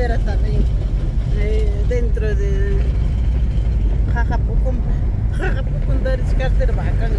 carretera también, eh, dentro de Jajapucum. Jajapucum, dar es carretera bacán,